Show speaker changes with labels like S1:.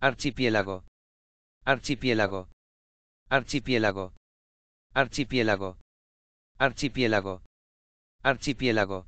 S1: archipiélago, archipiélago, archipiélago, archipiélago, archipiélago, archipiélago.